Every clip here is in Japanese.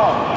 Tom.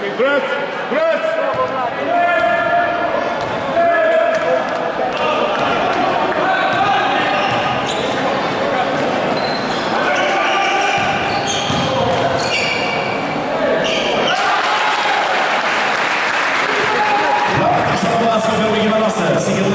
Graț, graț! Plac Słowacji Dominik Manasy. Sigiet